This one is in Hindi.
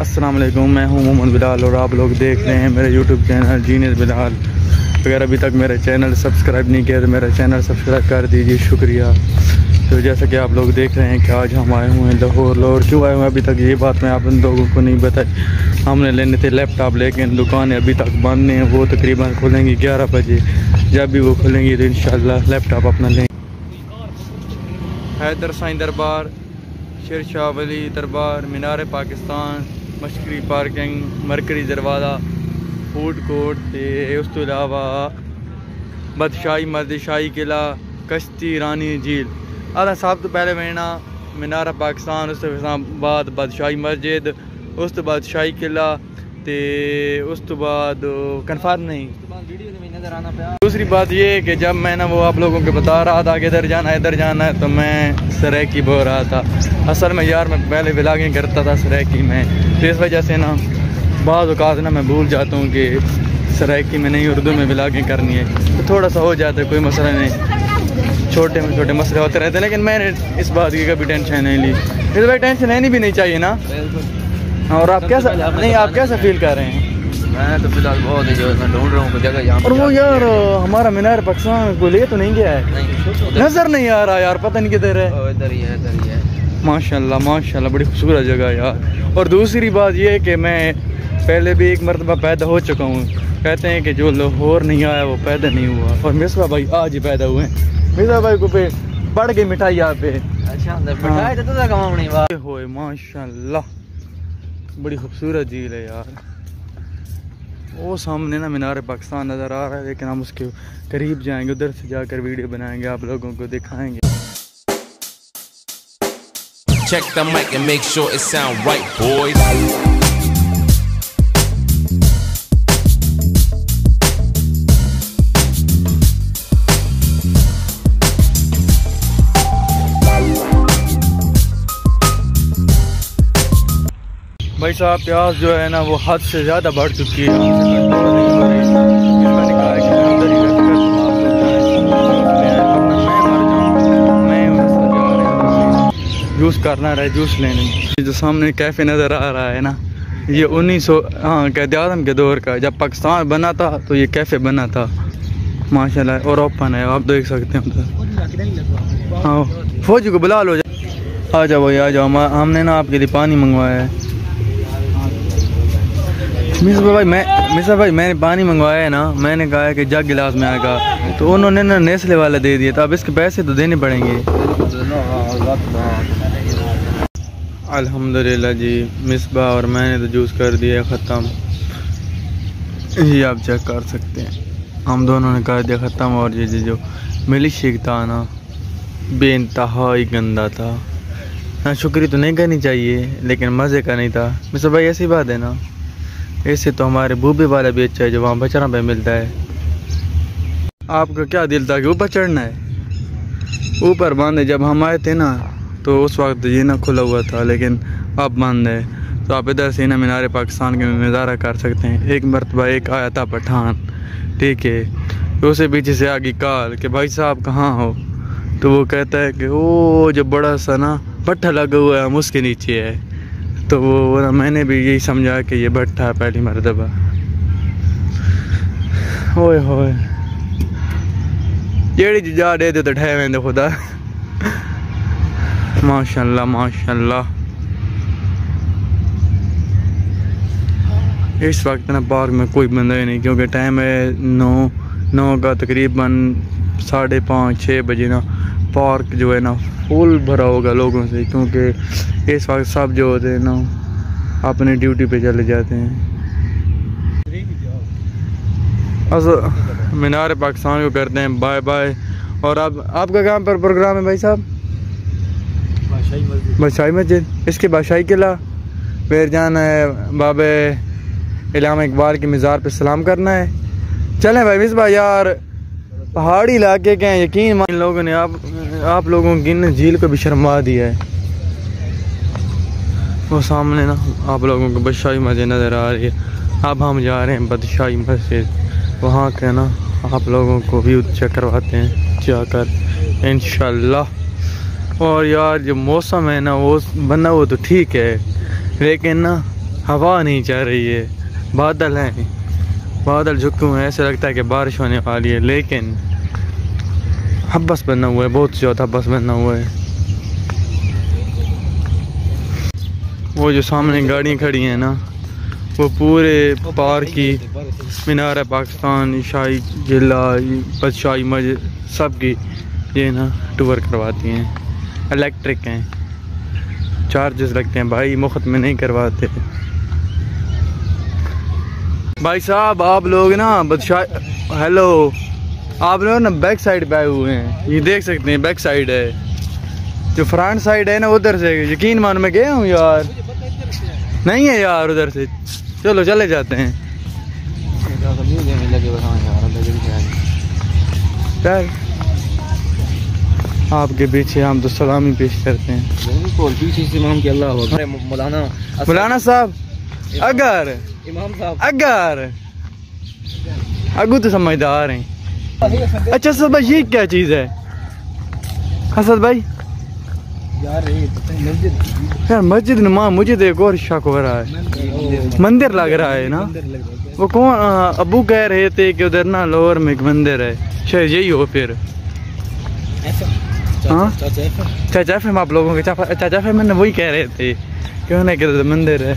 अस्सलाम वालेकुम, मैं हूँ मोहम्मद बिलाल और आप लोग देख रहे हैं मेरे यूट्यूब चैनल जीनियस बिलाल। अगर अभी तक मेरा चैनल सब्सक्राइब नहीं किया तो मेरा चैनल सब्सक्राइब कर दीजिए, शुक्रिया। तो जैसा कि आप लोग देख रहे हैं कि आज हम आए हुए हैं लाहौर। लाहौर क्यों आए हुए हैं? अभी तक ये बात मैं आप लोगों को नहीं बताई। हमने लेने थे लैपटॉप लेकिन दुकानें अभी तक बंद नहीं हैं। वो तकरीबन खुलेंगी ग्यारह बजे। जब भी वो खुलेंगी तो इन लैपटॉप अपना लेंगे। हैदर साई दरबार, शेर शाह वली दरबार, मीनार पाकिस्तान। मशकरी पार्किंग, मरकरी दरवाज़ा, फ़ूड कोर्ट से उस तो अलावा बदशाही मदशाही किला, कश्ती रानी झील। अदा सब तो पहले बहना मीनारा पाकिस्तान, उस तो बाद बादशाही मस्जिद, उस तो बादशाही किला ਤੇ ਉਸ ਤੋਂ बाद कन्फर्म नहीं दूसरी बात ये है कि जब मैं ना वो आप लोगों को बता रहा था कि इधर जाना है इधर जाना है तो मैं सरेकी बोल रहा था असल में यार मैं पहले ब्लागिंग करता था सरेकी में तो इस वजह से ना बाद अवत ना मैं भूल जाता हूँ कि सराइकी में नहीं उर्दू में ब्लागिंग करनी है तो थोड़ा सा हो जाता है कोई मसला नहीं छोटे में छोटे मसले होते रहते हैं लेकिन मैंने इस बात की कभी टेंशन नहीं ली इस भाई टेंशन लेनी भी नहीं चाहिए ना और आप कैसा नहीं आप कैसा फील कर रहे हैं? मैं तो फ़िलहाल बहुत ही जो है ढूंढ रहा हूँ जगह यहाँ और वो यार हमारा मीनार पाकिस्तान को ले तो नहीं गया है? नज़र नहीं आ रहा यार पता नहीं किधर है। इधर ही है इधर ही है। माशाल्लाह माशाल्लाह बड़ी खूबसूरत जगह है यार। और दूसरी बात ये है कि मैं पहले भी एक मरतबा पैदा हो चुका हूँ। कहते हैं कि जो लाहौर नहीं आया वो पैदा नहीं हुआ। और मिसबा भाई आज ही पैदा हुए हैं। मिसबा भाई को पे बढ़ गई मिठाई यहाँ पे। अच्छा हाँ। तो माशाल्लाह। बड़ी खूबसूरत झील है यार वो सामने ना मीनार पाकिस्तान नज़र आ रहा है लेकिन हम उसके करीब जाएँगे उधर से जाकर वीडियो बनाएँगे आप लोगों को दिखाएँगे Check the mic and make sure it sound right, boys. भाई साहब, प्यास जो है ना, वो हद से ज़्यादा बढ़ चुकी है। जूस हो रही। ही। जूस करना लेने। जो सामने कैफ़े नज़र आ रहा है ना, ये उन्नीस सौ हाँ कैद आज़म के दौर का। जब पाकिस्तान बना था तो ये कैफ़े बना था। माशाल्लाह और ओपन है। आप देख सकते हैं उधर। हाँ फौजी को बुला लो। आ जाओ भाई, आ जाओ। हमने ना आपके लिए पानी मंगवाया है। मिसर भाई, मैं मिसर भाई, मैंने पानी मंगवाया है ना। मैंने कहा है कि जग गिलास में आएगा तो उन्होंने ना नेस्ले वाला दे दिया था। अब इसके पैसे तो देने पड़ेंगे। अल्हम्दुलिल्लाह जी, मिसबा और मैंने तो जूस कर दिया ख़त्म। ये आप चेक कर सकते हैं। हम दोनों ने कर दिया, ख़त्म। और ये जो मिल्क शेक था ना बेनतहा गंदा था। हाँ शुक्री तो नहीं करनी चाहिए, लेकिन मज़े का नहीं था। मिसर भाई, ऐसी बात है ना। ऐसे तो हमारे बूबे वाला भी अच्छा है जो वहाँ बचरा पे मिलता है। आपका क्या दिल था कि ऊपर चढ़ना है? ऊपर है जब हम आए थे ना तो उस वक्त ये ना खुला हुआ था, लेकिन अब बंद है। तो आप इधर से ना मीनार पाकिस्तान के नज़ारा कर सकते हैं। एक मरतबा, एक आया था पठान। ठीक है। तो उसे पीछे से आगे कॉल कि भाई साहब कहाँ हो? तो वो कहता है कि वो जो बड़ा सा ना भट्ठा लगा हुआ है, हम उसके नीचे है। तो वो वो मैंने भी यही समझा कि ये भट्ठा पहली मरतबा। ओए होए। जेड़ी चीज़ दे तो ठह वेंदे खुदा। माशाल्लाह माशाल्लाह। इस वक्त ना पार्क में कोई बंदा ही नहीं, क्योंकि टाइम है नौ नौ का तकरीबन साढ़े पाँच छः बजे ना पार्क जो है ना फुल भरा होगा लोगों से क्योंकि इस वक्त सब जो होते हैं ना अपने ड्यूटी पे चले जाते हैं। बस मीनार पाकिस्तान को करते हैं बाय बाय और अब आपका कहाँ पर प्रोग्राम है भाई साहब? बादशाही मस्जिद। इसके बादशाही किला फिर जाना है बाबे इलामा इकबाल के मज़ार पे सलाम करना है। चलें भाई मिसबा यार। पहाड़ी इलाके के हैं, यकीन मान लोगों ने, आप आप लोगों की झील को भी शर्मा दिया है। वो सामने ना, आप लोगों को बादशाही मस्जिद नज़र आ रही है। अब हम जा रहे हैं बादशाही मस्जिद। वहाँ के ना, आप लोगों को भी चेक करवाते हैं, जाकर इन और यार, जो मौसम है ना, वो बना वो तो ठीक है, लेकिन ना, हवा नहीं चल रही है, बादल हैं। बादल झुके हुए हैं, ऐसे लगता है कि बारिश होने वाली है, लेकिन हब्बस बना हुआ है, बहुत ज़्यादा हब्बस बना हुआ है। वो जो सामने गाड़ियाँ खड़ी हैं ना, वो पूरे पार की मीनार है, पाकिस्तान शाही जिला, बादशाही मस्जिद सब की ये ना टूर करवाती हैं। इलेक्ट्रिक हैं। चार्जेस लगते हैं, भाई मुफ़्त में नहीं करवाते। भाई साहब आप लोग ना बदशाह हेलो आप लोग ना बैक साइड पे आए हुए हैं। ये देख सकते हैं बैक साइड है। जो फ्रंट साइड है ना उधर से यकीन मान मैं गया हूँ यार। नहीं है यार उधर से। चलो चले जाते हैं। यार आपके पीछे हम तो सलामी पेश करते हैं। बिल्कुल पीछे से इमाम के अल्लाह मौलाना मौलाना साहब अगर इमाम साहब। अगर। अगू तो समझदार हैं। अच्छा सर भाई ये क्या चीज़ है? हसद भाई। यार मस्जिद यार मस्जिद नुमा मुझे तो एक और शक हो रहा है। मंदिर लग रहा है ना? वो कौन? अबू कह रहे थे कि उधर ना लोअर में एक मंदिर है। शायद यही हो फिर। हाँ? चाचा फिर आप लोगों के चाचा फिर मैंने वही कह रहे थे कि उन्हें कि मंदिर है।